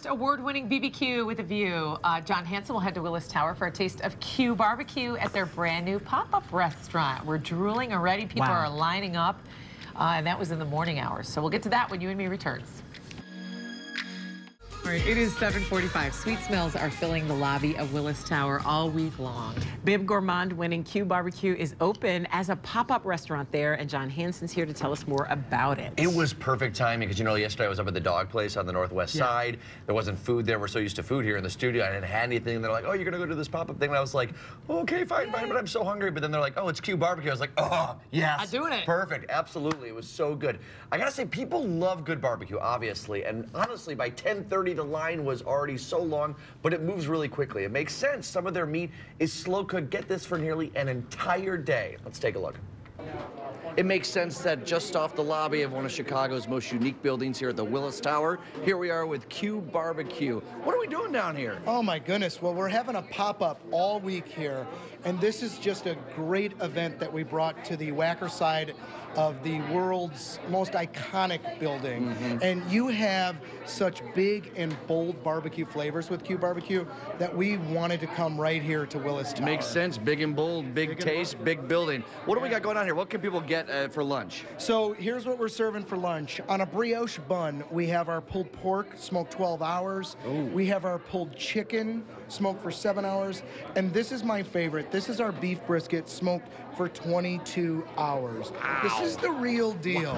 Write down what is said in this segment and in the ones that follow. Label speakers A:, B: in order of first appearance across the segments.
A: first award-winning BBQ with a view. Uh, Jon Hansen will head to Willis Tower for a taste of Q Barbecue at their brand new pop-up restaurant. We're drooling already. People
B: Wow.
A: are lining up, uh, and that was in the morning hours. So we'll get to that when you and me returns. All right, it is 745. Sweet smells are filling the lobby of Willis Tower all week long.
B: Bib Gourmand winning Q Barbecue is open as a pop-up restaurant there, and Jon Hansen's here to tell us more about it.
C: It was perfect timing because you know yesterday I was up at the dog place on the northwest
B: Yeah.
C: side. There wasn't food there. We're so used to food here in the studio. I didn't have anything. They're like, "Oh, you're gonna go to this pop-up thing?" And I was like, "Okay, fine, fine." But I'm so hungry. But then they're like, "Oh, it's Q Barbecue." I was like, "Oh, yes,
A: I'm doing it.
C: Perfect, absolutely. It was so good. I gotta say, people love good barbecue, obviously, and honestly, by 10:30 the line was already so long, but it moves really quickly. It makes sense. Some of their meat is slow cooked. Get this for nearly an entire day. Let's take a look. It makes sense that just off the lobby of one of Chicago's most unique buildings here at the Willis Tower, here we are with Q Barbecue. What are we doing down here?
D: Oh my goodness. Well, we're having a pop up all week here, and this is just a great event that we brought to the Wacker side of the world's most iconic building. Mm-hmm. And you have such big and bold barbecue flavors with Q Barbecue that we wanted to come right here to Willis Tower.
C: Makes sense. Big and bold, big,
D: Big
C: taste, big building. What do we got going on here? What can people get uh, for lunch?
D: So here's what we're serving for lunch. On a brioche bun, we have our pulled pork smoked 12 hours. We have our pulled chicken smoked for seven hours. And this is my favorite. This is our beef brisket smoked for 22 hours. This is the real deal.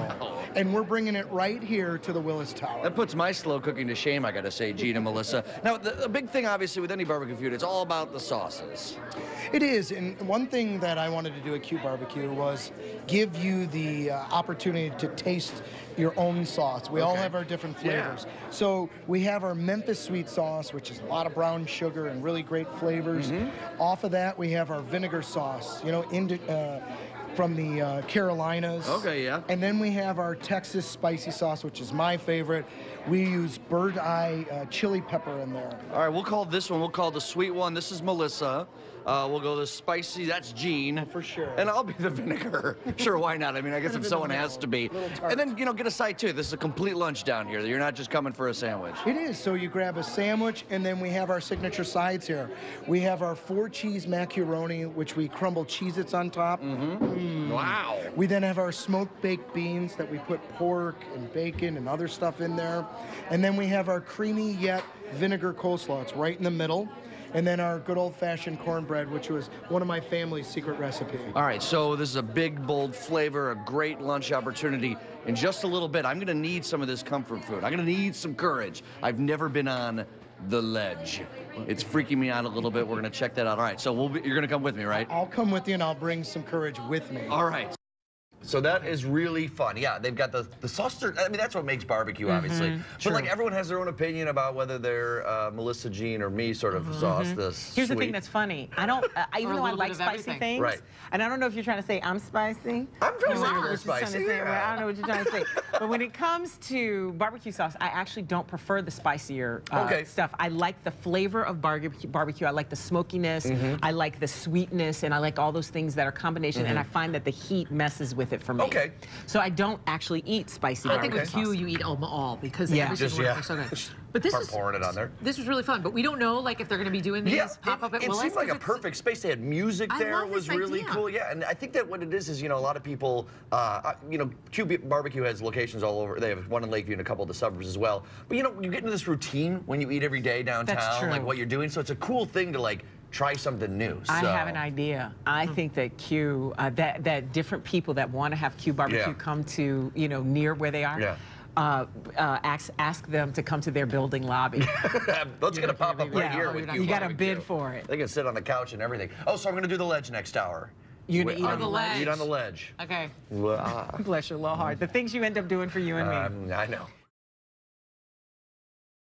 D: And we're bringing it right here to the Willis Tower.
C: That puts my slow cooking to shame, I gotta say, and Melissa. Now, the, the big thing, obviously, with any barbecue food, it's all about the sauces.
D: It is, and one thing that I wanted to do at Q Barbecue was give you the uh, opportunity to taste your own sauce. We all have our different
C: Yeah.
D: flavors. So we have our Memphis sweet sauce, which is a lot of brown sugar and really great flavors.
C: Mm-hmm.
D: Off of that, we have our vinegar sauce. You know, into. Uh, from the uh, Carolinas.
C: Okay, yeah.
D: And then we have our Texas spicy sauce, which is my favorite. We use bird eye uh, chili pepper in there.
C: All right, we'll call this one, we'll call the sweet one. This is Melissa. Uh, we'll go the spicy, that's Gene.
D: For sure.
C: And I'll be the vinegar. sure, why not? I mean, I guess if someone has to be.
D: middle, little tart.
C: And then, you know, get a side too. This is a complete lunch down here. You're not just coming for a sandwich.
D: It is. So you grab a sandwich, and then we have our signature sides here. We have our four cheese macaroni, which we crumble Cheez Its on top. Mm-hmm. Mm.
C: Wow.
D: We then have our smoked baked beans that we put pork and bacon and other stuff in there. And then we have our creamy yet vinegar coleslaw. It's right in the middle. And then our good old fashioned cornbread, which was one of my family's secret recipe.
C: All right, so this is a big, bold flavor, a great lunch opportunity. In just a little bit, I'm gonna need some of this comfort food. I'm gonna need some courage. I've never been on the ledge. It's freaking me out a little bit. We're gonna check that out. All right, so we'll be, you're gonna come with me, right?
D: I'll come with you and I'll bring some courage with me.
C: All right. So that is really fun. Yeah, they've got the the sauce. I mean, that's what makes barbecue, obviously. But like everyone has their own opinion about whether they're uh, Melissa Jean or me sort of sauce. This
B: Here's the thing that's funny. I don't, uh, even though I like spicy
A: everything.
B: things,
C: Right.
B: and I don't know if you're trying to say I'm spicy.
C: I'm trying to
B: or
C: say you're a
B: what trying to
C: spicy,
B: say, well. I don't know what you're trying to say. but when it comes to barbecue sauce, I actually don't prefer the spicier uh,
C: Okay.
B: stuff. I like the flavor of barbecue. Barbecue. I like the smokiness.
C: Mm-hmm.
B: I like the sweetness, and I like all those things that are combination. And I find that the heat messes with it for me.
C: Mm-hmm. Okay.
B: So I don't actually eat spicy
A: I think with
B: sauce.
A: Q, you eat them all because
B: Yeah.
A: every
C: Just,
A: single
C: yeah.
A: one of them are so good. But this is
C: pouring it on there.
A: This was really fun, but we don't know like if they're going to be doing these
C: Yeah,
A: pop up
C: it,
A: at
C: it
A: Willis.
C: seemed like
A: 'cause
C: a perfect space. They had music
A: I
C: there. It was really
A: idea.
C: cool. Yeah, and I think that what it is is you know a lot of people, uh, uh, you know, Q Barbecue has locations all over. They have one in Lakeview and a couple of the suburbs as well. But you know, you get into this routine when you eat every day downtown,
B: true.
C: like what you're doing. So it's a cool thing to like try something new.
B: I have an idea. I think that Q, uh, that that different people that want to have Q barbecue
C: Yeah.
B: come to you know near where they are.
C: Yeah.
B: Uh, uh, ask ask them to come to their building lobby.
C: Let's get a pop up right
B: Yeah.
C: here with
A: you're
B: you got to
C: Barbecue.
B: bid for it.
C: They can sit on the couch and everything. Oh, so I'm gonna do the ledge next hour.
B: You
C: Wait,
B: eat on
C: I'm-
B: the
A: ledge.
C: Eat on the ledge.
A: Okay.
B: Bless your little heart. The things you end up doing for you and me.
C: um, I know.